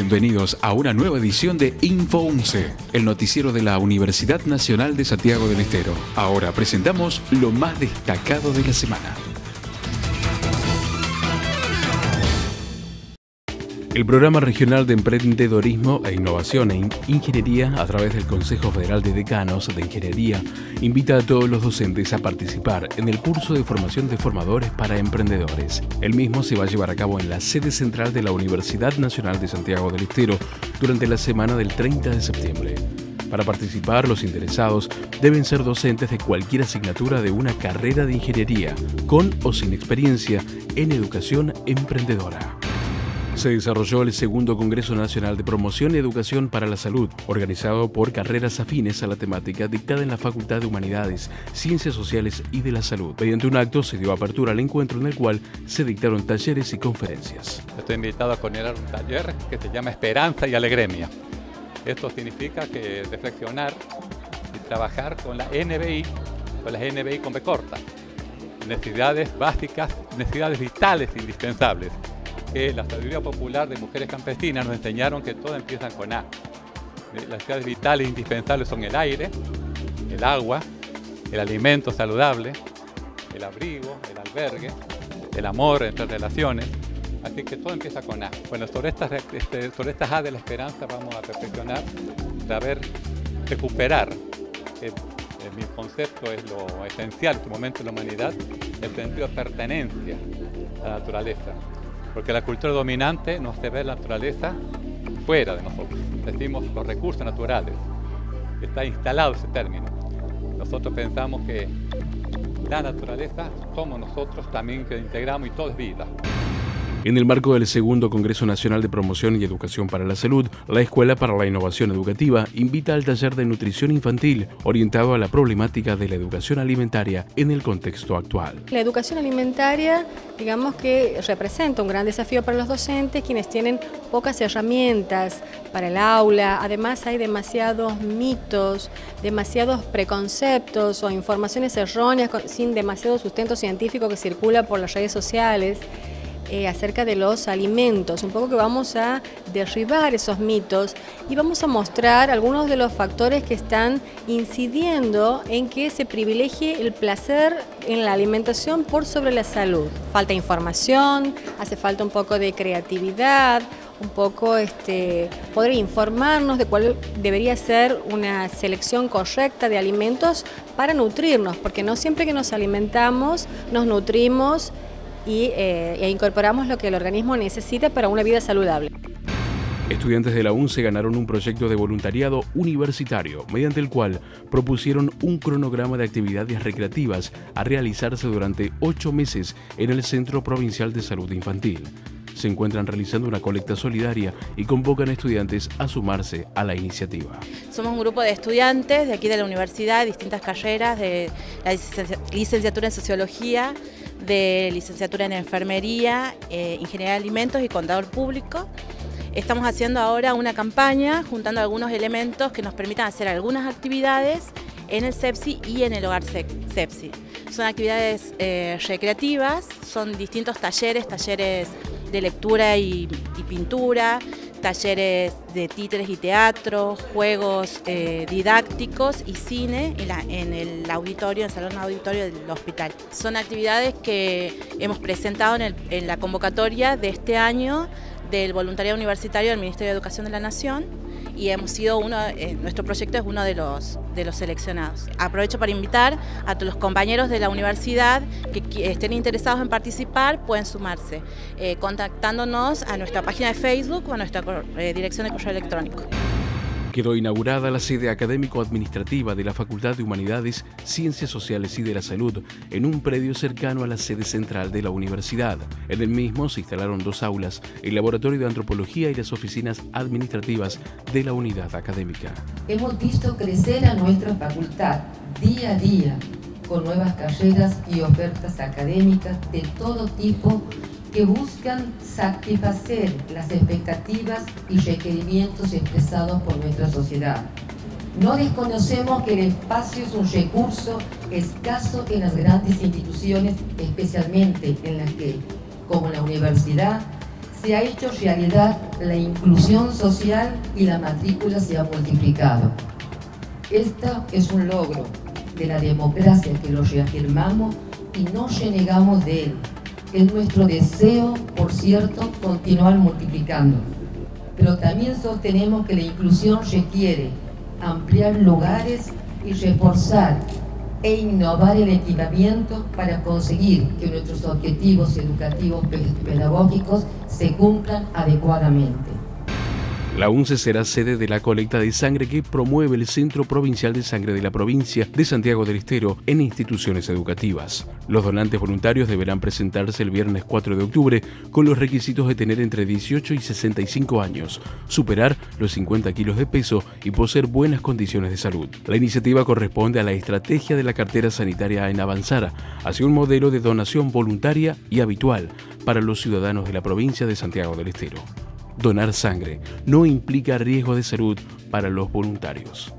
Bienvenidos a una nueva edición de Info 11, el noticiero de la Universidad Nacional de Santiago del Estero. Ahora presentamos lo más destacado de la semana. El Programa Regional de Emprendedorismo e Innovación e Ingeniería, a través del Consejo Federal de Decanos de Ingeniería, invita a todos los docentes a participar en el curso de formación de formadores para emprendedores. El mismo se va a llevar a cabo en la sede central de la Universidad Nacional de Santiago del Estero durante la semana del 30 de septiembre. Para participar, los interesados deben ser docentes de cualquier asignatura de una carrera de ingeniería, con o sin experiencia en educación emprendedora. Se desarrolló el segundo Congreso Nacional de Promoción y Educación para la Salud, organizado por carreras afines a la temática dictada en la Facultad de Humanidades, Ciencias Sociales y de la Salud. Mediante un acto se dio apertura al encuentro en el cual se dictaron talleres y conferencias. Estoy invitado a coordinar un taller que se llama Esperanza y Alegremia. Esto significa que reflexionar y trabajar con la NBI, con las NBI con B corta. Necesidades básicas, necesidades vitales indispensables que la sabiduría popular de mujeres campesinas nos enseñaron que todo empieza con A. Las necesidades vitales e indispensables son el aire, el agua, el alimento saludable, el abrigo, el albergue, el amor entre relaciones. Así que todo empieza con A. Bueno, sobre estas, este, A de la esperanza vamos a reflexionar, saber recuperar. Eh, mi concepto es lo esencial en este momento de la humanidad, el sentido de pertenencia a la naturaleza porque la cultura dominante nos ve la naturaleza fuera de nosotros. Decimos los recursos naturales. Está instalado ese término. Nosotros pensamos que la naturaleza somos nosotros también que integramos y todo es vida. En el marco del segundo Congreso Nacional de Promoción y Educación para la Salud, la Escuela para la Innovación Educativa invita al taller de nutrición infantil orientado a la problemática de la educación alimentaria en el contexto actual. La educación alimentaria, digamos que representa un gran desafío para los docentes, quienes tienen pocas herramientas para el aula. Además hay demasiados mitos, demasiados preconceptos o informaciones erróneas sin demasiado sustento científico que circula por las redes sociales. Eh, acerca de los alimentos, un poco que vamos a derribar esos mitos y vamos a mostrar algunos de los factores que están incidiendo en que se privilegie el placer en la alimentación por sobre la salud. Falta información, hace falta un poco de creatividad, un poco este, poder informarnos de cuál debería ser una selección correcta de alimentos para nutrirnos, porque no siempre que nos alimentamos nos nutrimos y, eh, e incorporamos lo que el organismo necesita para una vida saludable. Estudiantes de la UNCE ganaron un proyecto de voluntariado universitario, mediante el cual propusieron un cronograma de actividades recreativas a realizarse durante ocho meses en el Centro Provincial de Salud Infantil. Se encuentran realizando una colecta solidaria y convocan a estudiantes a sumarse a la iniciativa. Somos un grupo de estudiantes de aquí de la universidad, distintas carreras, de la licenciatura en Sociología, de licenciatura en enfermería, eh, ingeniería de alimentos y contador público. Estamos haciendo ahora una campaña juntando algunos elementos que nos permitan hacer algunas actividades en el CEPSI y en el hogar CEPSI. Son actividades eh, recreativas, son distintos talleres, talleres de lectura y pintura, talleres de títeres y teatro, juegos eh, didácticos y cine en, el auditorio, en el salón auditorio del hospital. Son actividades que hemos presentado en la convocatoria de este año del voluntariado universitario del Ministerio de Educación de la Nación y hemos sido uno, eh, nuestro proyecto es uno de los, de los seleccionados. Aprovecho para invitar a todos los compañeros de la universidad que, estén interesados en participar, pueden sumarse, eh, contactándonos a nuestra página de Facebook o a nuestra eh, dirección de correo electrónico quedó inaugurada la sede académico-administrativa de la Facultad de Humanidades, Ciencias Sociales y de la Salud en un predio cercano a la sede central de la universidad. En el mismo se instalaron dos aulas, el laboratorio de antropología y las oficinas administrativas de la unidad académica. Hemos visto crecer a nuestra facultad día a día con nuevas carreras y ofertas académicas de todo tipo que buscan satisfacer las expectativas y requerimientos expresados por nuestra sociedad. No desconocemos que el espacio es un recurso escaso en las grandes instituciones, especialmente en las que, como la universidad, se ha hecho realidad la inclusión social y la matrícula se ha multiplicado. Esta es un logro de la democracia que lo reafirmamos y no renegamos de él. Es nuestro deseo, por cierto, continuar multiplicando. Pero también sostenemos que la inclusión requiere ampliar lugares y reforzar e innovar el equipamiento para conseguir que nuestros objetivos educativos pedagógicos se cumplan adecuadamente. La UNCE será sede de la colecta de sangre que promueve el Centro Provincial de Sangre de la provincia de Santiago del Estero en instituciones educativas. Los donantes voluntarios deberán presentarse el viernes 4 de octubre con los requisitos de tener entre 18 y 65 años, superar los 50 kilos de peso y poseer buenas condiciones de salud. La iniciativa corresponde a la estrategia de la cartera sanitaria en avanzar hacia un modelo de donación voluntaria y habitual para los ciudadanos de la provincia de Santiago del Estero. Donar sangre no implica riesgo de salud para los voluntarios.